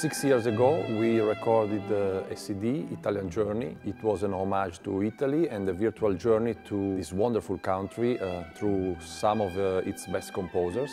Six years ago, we recorded a CD, Italian Journey. It was an homage to Italy and a virtual journey to this wonderful country uh, through some of uh, its best composers.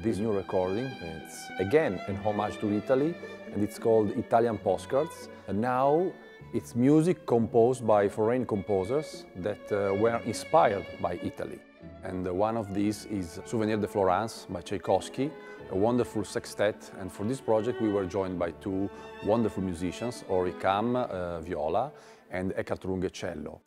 This new recording, it's again an homage to Italy, and it's called Italian Postcards. And now it's music composed by foreign composers that uh, were inspired by Italy. And uh, one of these is Souvenir de Florence by Tchaikovsky, a wonderful sextet. And for this project, we were joined by two wonderful musicians, Ori Kam, uh, viola, and Eckart Runge, cello.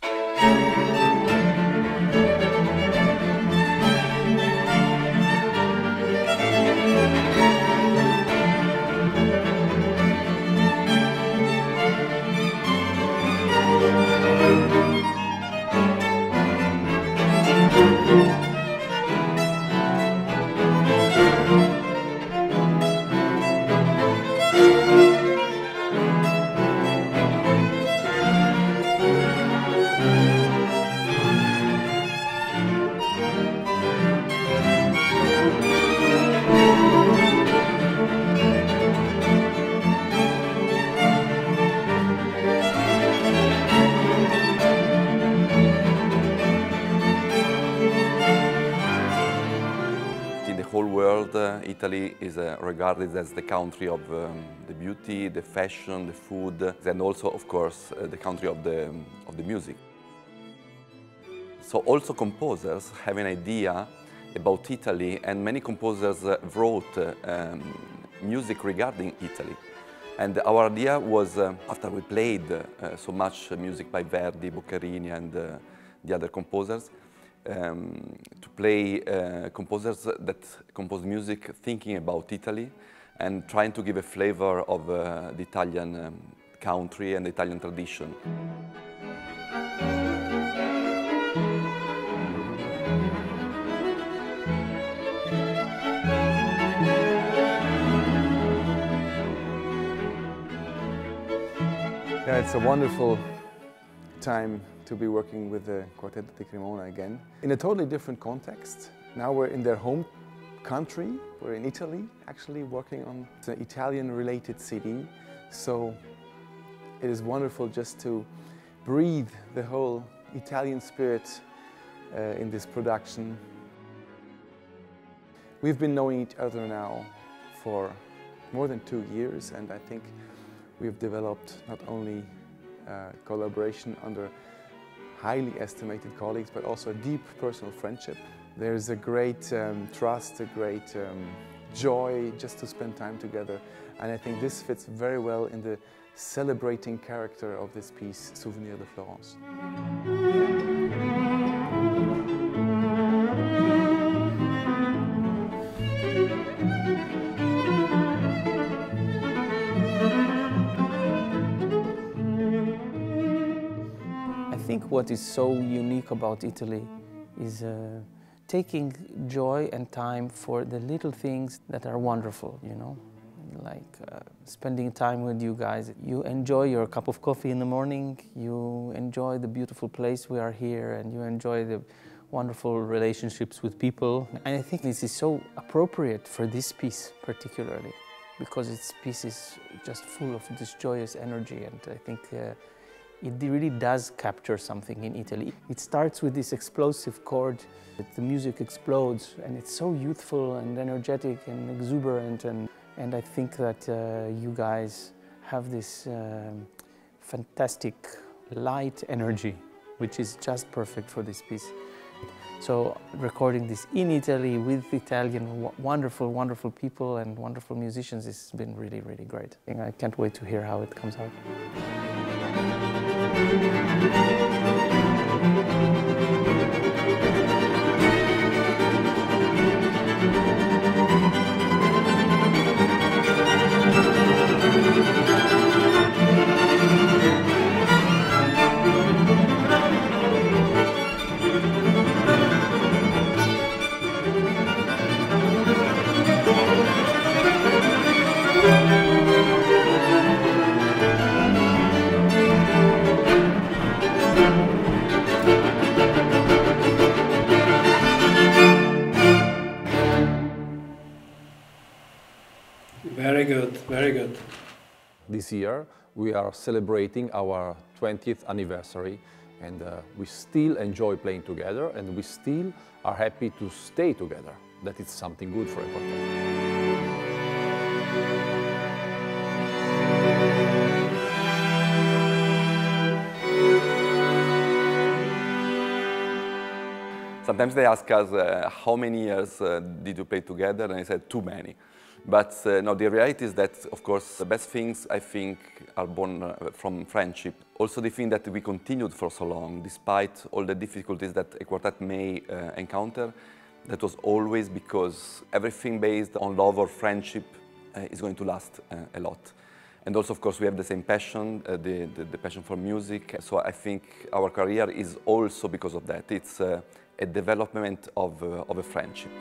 Uh, Italy is uh, regarded as the country of um, the beauty, the fashion, the food, and also, of course, uh, the country of the, of the music. So also composers have an idea about Italy, and many composers uh, wrote uh, um, music regarding Italy. And our idea was, uh, after we played so much music by Verdi, Boccherini, and the other composers, um, to play uh, composers that compose music thinking about Italy and trying to give a flavor of uh, the Italian um, country and the Italian tradition. Yeah, it's a wonderful time to be working with the Quartetto di Cremona again in a totally different context. Now we're in their home country, we're in Italy actually working on the Italian related CD. So it is wonderful just to breathe the whole Italian spirit uh, in this production. We've been knowing each other now for more than two years and I think we've developed not only uh, collaboration under highly estimated colleagues, but also a deep personal friendship. There's a great um, trust, a great um, joy just to spend time together. And I think this fits very well in the celebrating character of this piece, Souvenir de Florence. Think what is so unique about Italy is uh, taking joy and time for the little things that are wonderful, you know, like uh, spending time with you guys. You enjoy your cup of coffee in the morning, you enjoy the beautiful place we are here, and you enjoy the wonderful relationships with people. And I think this is so appropriate for this piece particularly, because this piece is just full of this joyous energy, and I think uh, it really does capture something in Italy. It starts with this explosive chord, the music explodes, and it's so youthful and energetic and exuberant, and, and I think that uh, you guys have this um fantastic light energy, which is just perfect for this piece. So recording this in Italy with Italian wonderful, wonderful people and wonderful musicians has been really, really great. And I can't wait to hear how it comes out. Thank you. Very good. This year we are celebrating our 20th anniversary and uh, we still enjoy playing together and we still are happy to stay together. That is something good for a quartet. Sometimes they ask us, uh, how many years uh, did you play together? And I said, too many. But uh, no, the reality is that, of course, the best things, I think, are born uh, from friendship. Also the thing that we continued for so long, despite all the difficulties that a quartet may uh, encounter, that was always because everything based on love or friendship uh, is going to last uh, a lot. And also, of course, we have the same passion, uh, the, the, the, passion for music. So I think our career is also because of that. It's uh, a development of, uh, of a friendship.